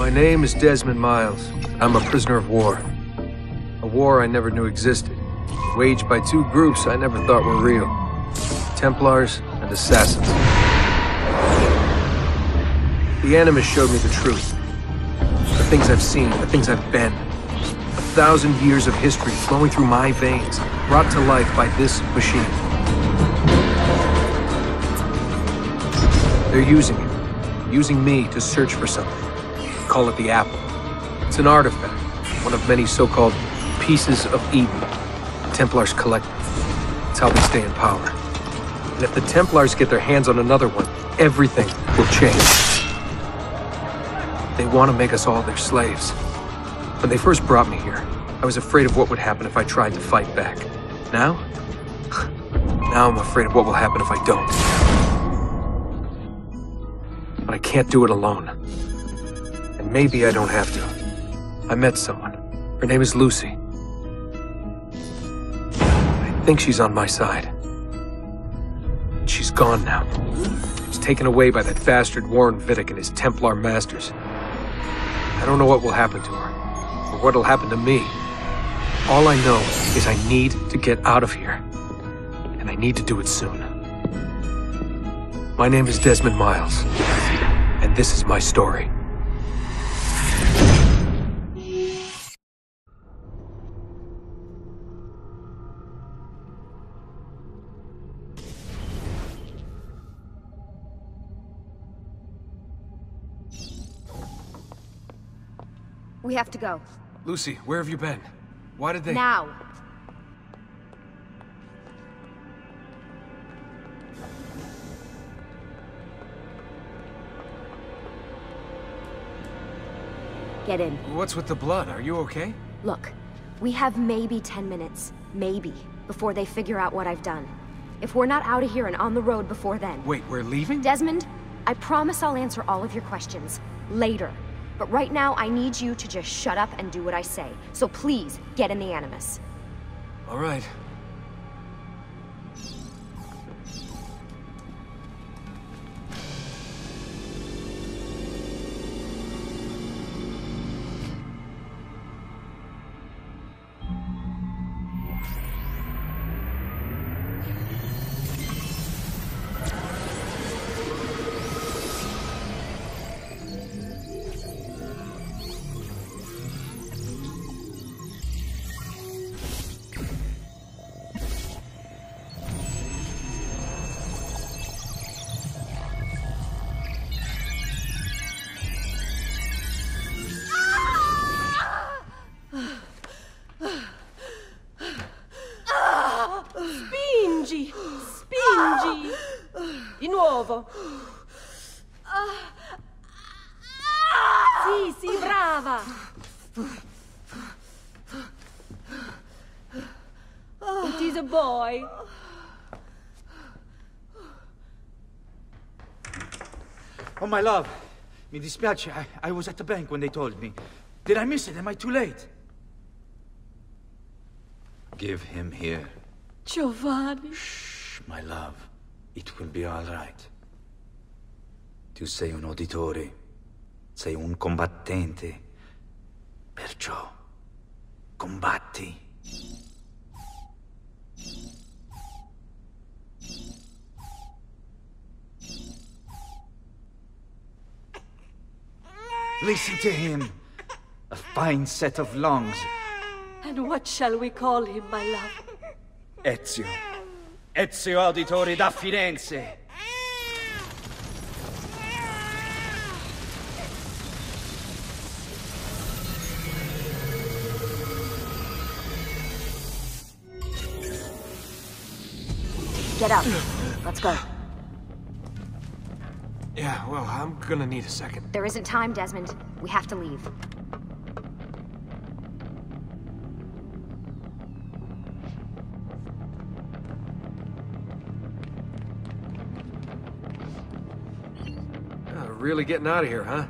My name is Desmond Miles. I'm a prisoner of war. A war I never knew existed. Waged by two groups I never thought were real. Templars and Assassins. The Animus showed me the truth. The things I've seen, the things I've been. A thousand years of history flowing through my veins, brought to life by this machine. They're using it. Using me to search for something. Call it the Apple. It's an artifact. One of many so-called pieces of Eden. The Templars collect them. It's how they stay in power. And if the Templars get their hands on another one, everything will change. They want to make us all their slaves. When they first brought me here, I was afraid of what would happen if I tried to fight back. Now? Now I'm afraid of what will happen if I don't. But I can't do it alone. Maybe I don't have to. I met someone. Her name is Lucy. I think she's on my side. She's gone now. She's taken away by that bastard Warren Vidic and his Templar masters. I don't know what will happen to her, or what'll happen to me. All I know is I need to get out of here. And I need to do it soon. My name is Desmond Miles, and this is my story. We have to go. Lucy, where have you been? Why did they... Now. Get in. What's with the blood? Are you okay? Look, we have maybe 10 minutes, maybe, before they figure out what I've done. If we're not out of here and on the road before then... Wait, we're leaving? Desmond, I promise I'll answer all of your questions. Later. But right now, I need you to just shut up and do what I say. So please, get in the Animus. All right. My love. Mi dispiace. I, I was at the bank when they told me. Did I miss it? Am I too late? Give him here. Giovanni. Shh, my love. It will be all right. Tu sei un Auditore. Sei un combattente. Perciò, combatti. Listen to him. A fine set of lungs. And what shall we call him, my love? Ezio. Ezio Auditore da Firenze. Get up. Let's go. Yeah, well, I'm gonna need a second. There isn't time, Desmond. We have to leave. Uh, really getting out of here, huh?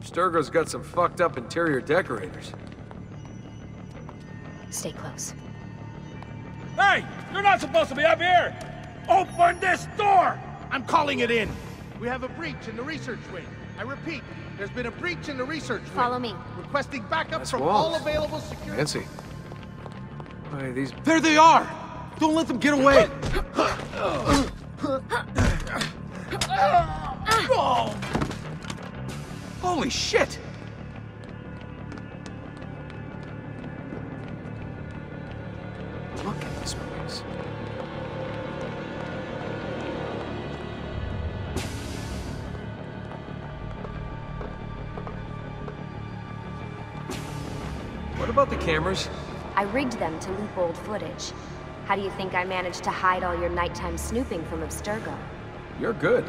Abstergo's got some fucked up interior decorators. Stay close. Hey! You're not supposed to be up here! Open this door! I'm calling it in! We have a breach in the research wing. I repeat, there's been a breach in the research wing. Follow me. Requesting backup Nice from walls. all available security. Fancy. Why, these... There they are! Don't let them get away! Holy shit! About the cameras? I rigged them to loop old footage. How do you think I managed to hide all your nighttime snooping from Abstergo? You're good.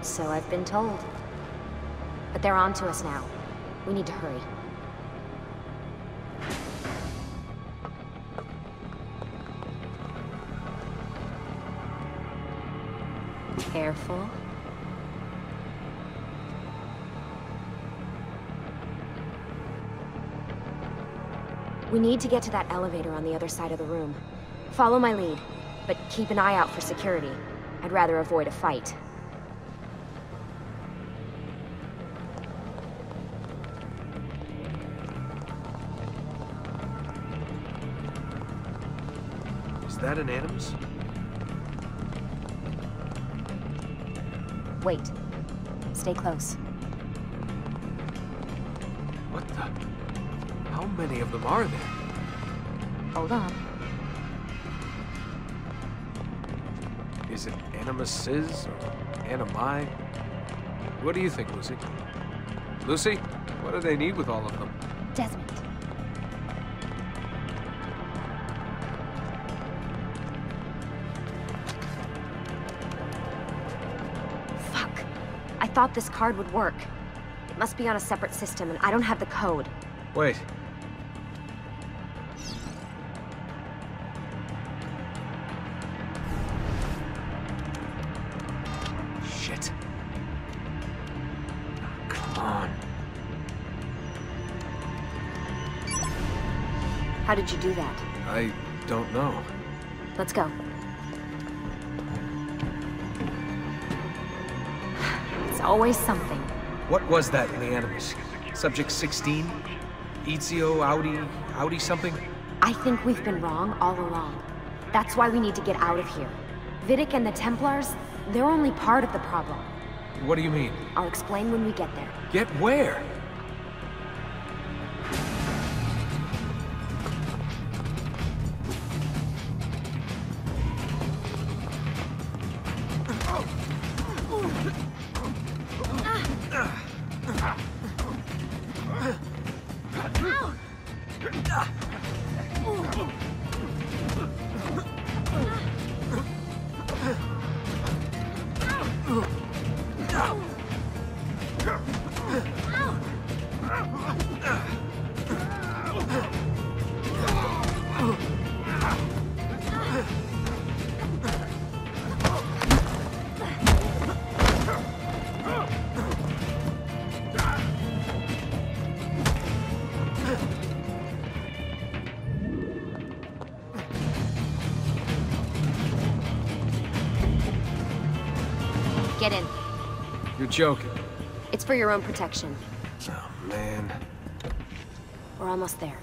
So I've been told. But they're on to us now. We need to hurry. Careful. We need to get to that elevator on the other side of the room. Follow my lead, but keep an eye out for security. I'd rather avoid a fight. Is that an Animus? Wait. Stay close. Many of them are there? Hold on. Is it Animuses or Animi? What do you think, Lucy? Lucy, what do they need with all of them? Desmond. Fuck. I thought this card would work. It must be on a separate system, and I don't have the code. Wait. How did you do that? I don't know. Let's go. It's always something. What was that in the Animus? Subject 16? Ezio, Audi, Audi something? I think we've been wrong all along. That's why we need to get out of here. Vidic and the Templars, they're only part of the problem. What do you mean? I'll explain when we get there. Get where? Joking. It's for your own protection. Oh, man. We're almost there.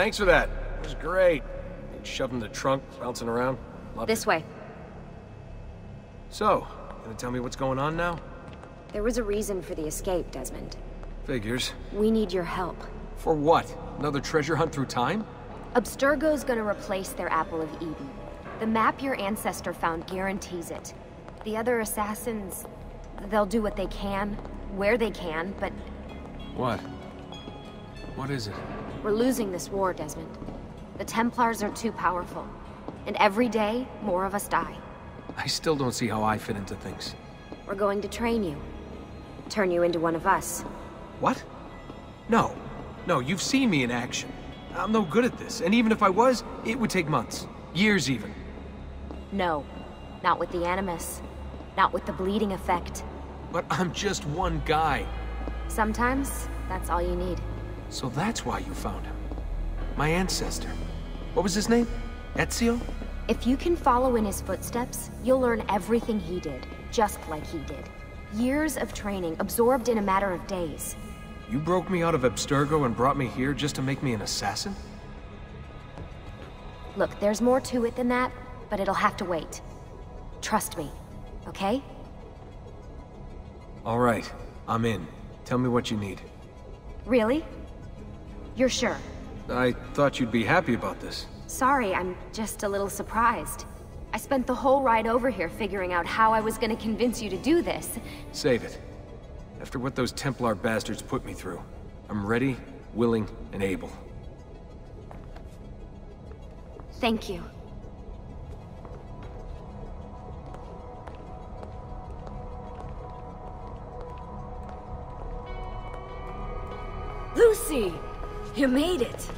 Thanks for that. It was great. Shoving the trunk, bouncing around. Loved This it. way. So, gonna tell me what's going on now? There was a reason for the escape, Desmond. Figures. We need your help. For what? Another treasure hunt through time? Abstergo's gonna replace their Apple of Eden. The map your ancestor found guarantees it. The other assassins, they'll do what they can, where they can, but What? What is it? We're losing this war, Desmond. The Templars are too powerful. And every day, more of us die. I still don't see how I fit into things. We're going to train you. Turn you into one of us. What? No. No, you've seen me in action. I'm no good at this, and even if I was, it would take months. Years even. No. Not with the Animus. Not with the bleeding effect. But I'm just one guy. Sometimes, that's all you need. So that's why you found him. My ancestor. What was his name? Ezio? If you can follow in his footsteps, you'll learn everything he did, just like he did. Years of training, absorbed in a matter of days. You broke me out of Abstergo and brought me here just to make me an assassin? Look, there's more to it than that, but it'll have to wait. Trust me, okay? All right, I'm in. Tell me what you need. Really? You're sure? I thought you'd be happy about this. Sorry, I'm just a little surprised. I spent the whole ride over here figuring out how I was gonna convince you to do this. Save it. After what those Templar bastards put me through, I'm ready, willing, and able. Thank you. Lucy! You made it!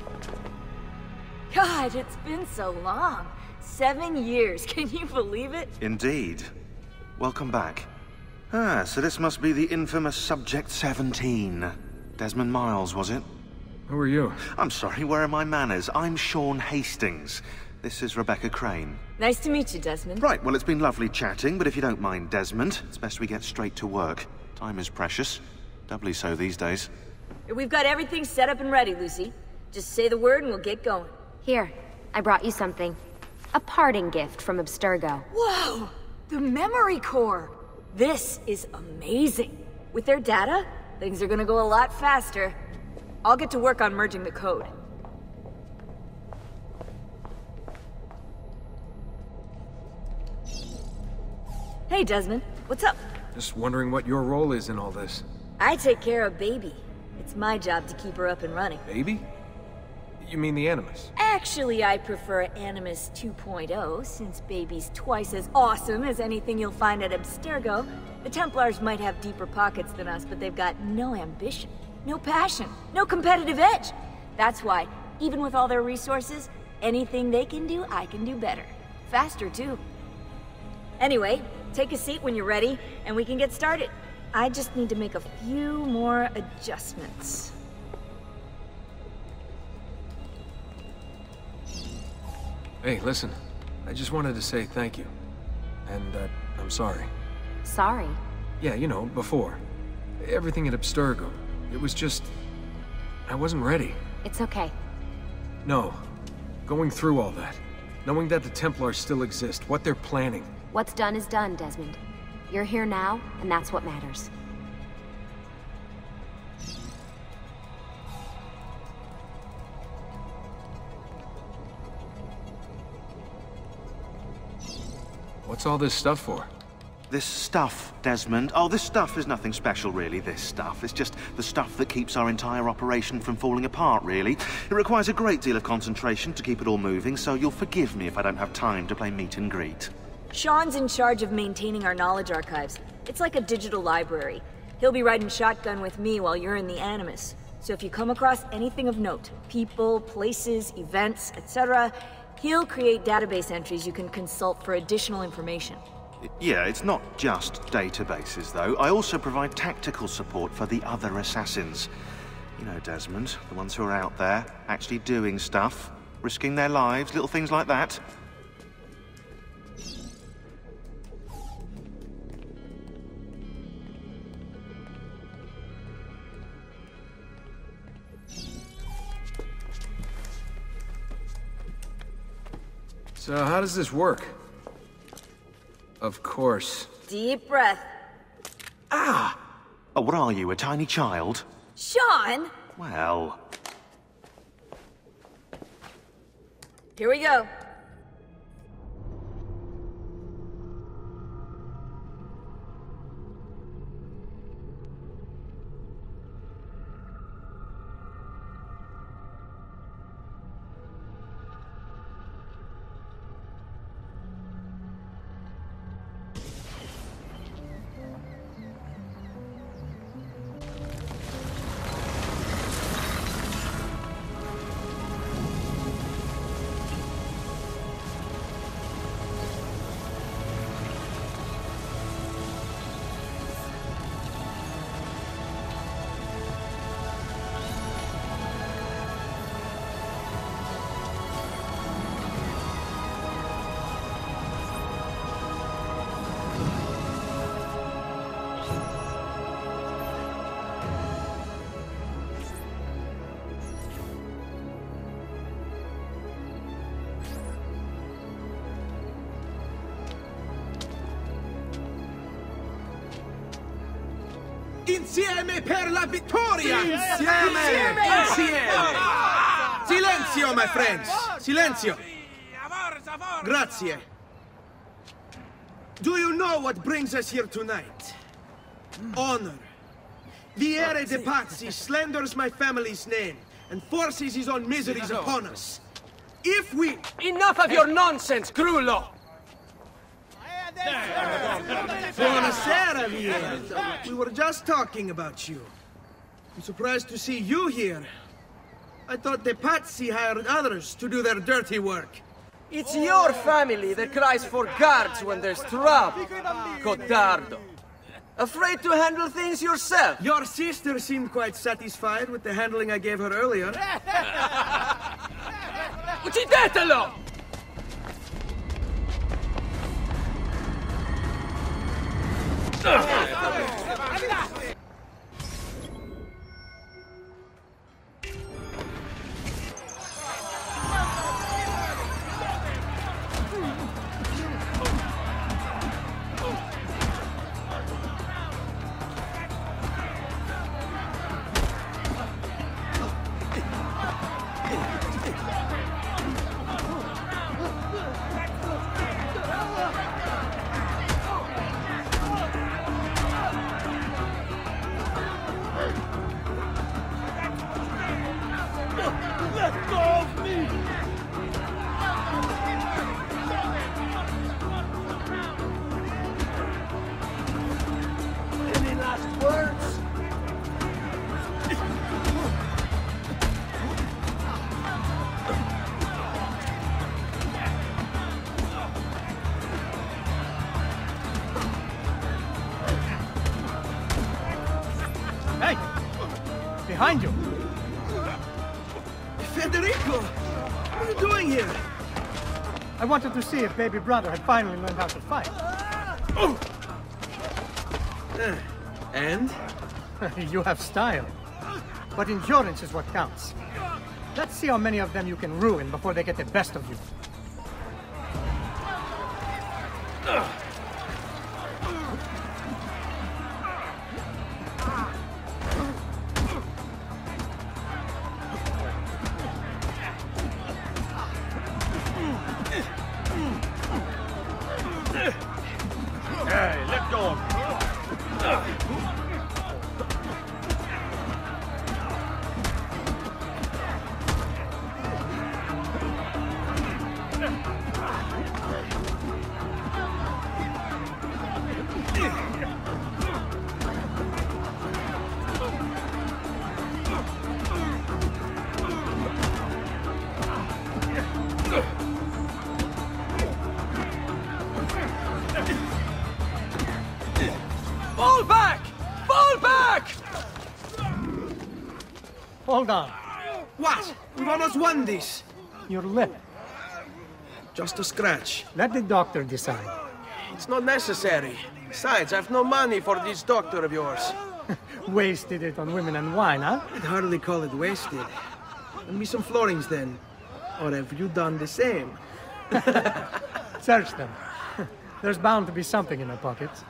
God, it's been so long. Seven years, can you believe it? Indeed. Welcome back. Ah, so this must be the infamous Subject 17. Desmond Miles, was it? Who are you? I'm sorry, where are my manners? I'm Sean Hastings. This is Rebecca Crane. Nice to meet you, Desmond. Right, well, it's been lovely chatting, but if you don't mind, Desmond, it's best we get straight to work. Time is precious. Doubly so these days. We've got everything set up and ready, Lucy. Just say the word and we'll get going. Here, I brought you something. A parting gift from Abstergo. Whoa! The memory core! This is amazing. With their data, things are gonna go a lot faster. I'll get to work on merging the code. Hey, Desmond. What's up? Just wondering what your role is in all this. I take care of Baby. It's my job to keep her up and running. Baby? You mean the Animus? Actually, I prefer Animus 2.0, since Baby's twice as awesome as anything you'll find at Abstergo. The Templars might have deeper pockets than us, but they've got no ambition, no passion, no competitive edge. That's why, even with all their resources, anything they can do, I can do better. Faster, too. Anyway, take a seat when you're ready, and we can get started. I just need to make a few more adjustments. Hey, listen. I just wanted to say thank you. And that I'm sorry. Sorry. Yeah, you know, before. Everything at Abstergo. It was just... I wasn't ready. It's okay. No. Going through all that. Knowing that the Templars still exist, what they're planning. What's done is done, Desmond. You're here now, and that's what matters. What's all this stuff for? This stuff, Desmond. Oh, this stuff is nothing special, really, this stuff. It's just the stuff that keeps our entire operation from falling apart, really. It requires a great deal of concentration to keep it all moving, so you'll forgive me if I don't have time to play meet and greet. Sean's in charge of maintaining our knowledge archives. It's like a digital library. He'll be riding shotgun with me while you're in the Animus. So if you come across anything of note, people, places, events, etc., he'll create database entries you can consult for additional information. Yeah, it's not just databases, though. I also provide tactical support for the other assassins. You know, Desmond, the ones who are out there, actually doing stuff, risking their lives, little things like that. So how does this work? Of course. Deep breath. Ah! Oh, what are you, a tiny child? Sean! Well, Here we go. Insieme per la vittoria! Insieme! Insieme! Silenzio, my friends! Silenzio! Grazie. Do you know what brings us here tonight? Mm. Honor. Vieri de Pazzi slanders my family's name and forces his own miseries upon us. If we... Enough of your nonsense, Grullo! Buonasera, Vieri. We were just talking about you. I'm surprised to see you here. I thought the Pazzi hired others to do their dirty work. It's your family that cries for guards when there's trouble. Codardo. Afraid to handle things yourself? Your sister seemed quite satisfied with the handling I gave her earlier. Uccidetelo! Let Behind you! Federico! What are you doing here? I wanted to see if baby brother had finally learned how to fight. Eh, And? you have style. But endurance is what counts. Let's see how many of them you can ruin before they get the best of you. Hold on. What? We've almost won this. Your lip. Just a scratch. Let the doctor decide. It's not necessary. Besides, I've no money for this doctor of yours. Wasted it on women and wine, huh? I'd hardly call it wasted. Lend me some florins then. Or have you done the same? Search them. There's bound to be something in their pockets.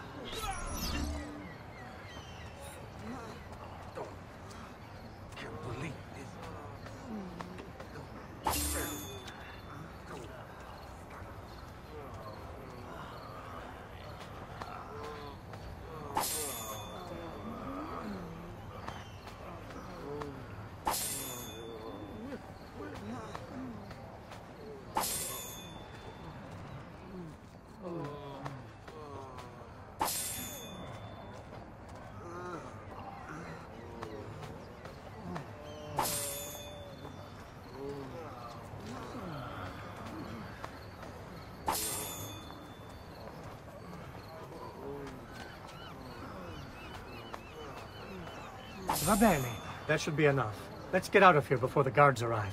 Va bene. That should be enough. Let's get out of here before the guards arrive.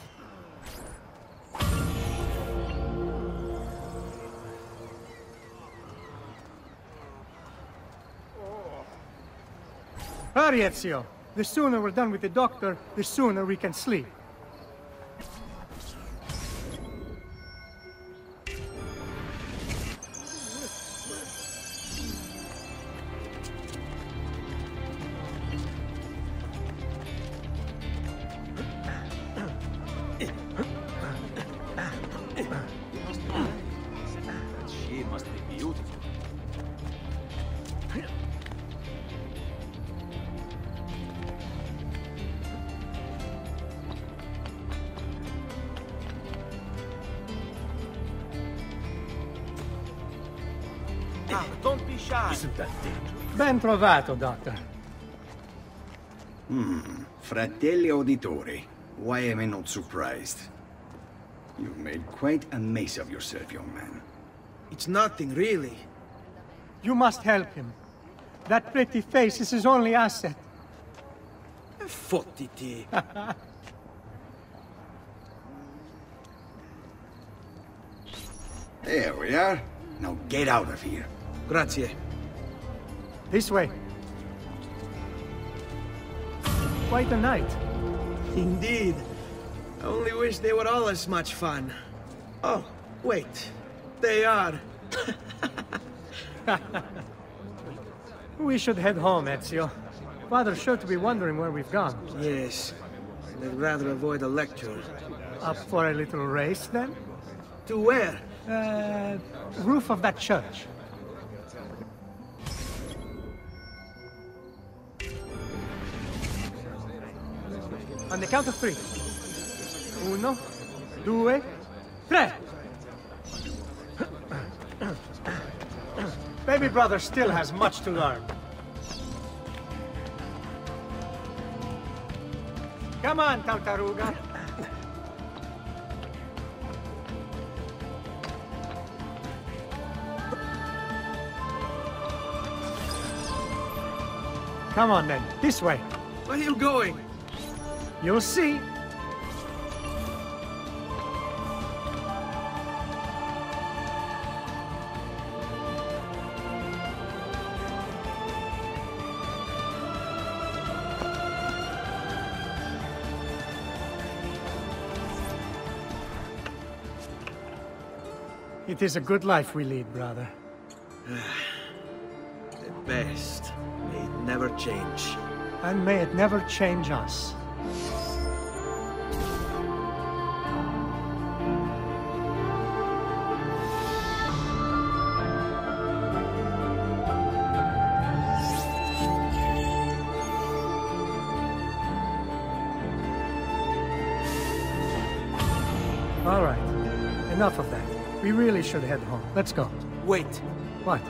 Hurry, Ezio. The sooner we're done with the doctor, the sooner we can sleep. Isn't that dangerous? Ben trovato, Doctor. Hmm. Fratelli Auditori. Why am I not surprised? You've made quite a mess of yourself, young man. It's nothing, really. You must help him. That pretty face is his only asset. Fottiti. There we are. Now get out of here. Grazie. This way. Quite a night. Indeed. I only wish they were all as much fun. Oh, wait. They are. We should head home, Ezio. Father's sure to be wondering where we've gone. Yes. I'd rather avoid a lecture. Up for a little race, then? To where? Uh, roof of that church. On the count of three. Uno, due, tre! Baby brother still has much to learn. Come on, Tartaruga. Come on then, this way. Where are you going? You'll see. It is a good life we lead, brother. The best. May it never change. And may it never change us. We really should head home. Let's go. Wait. What?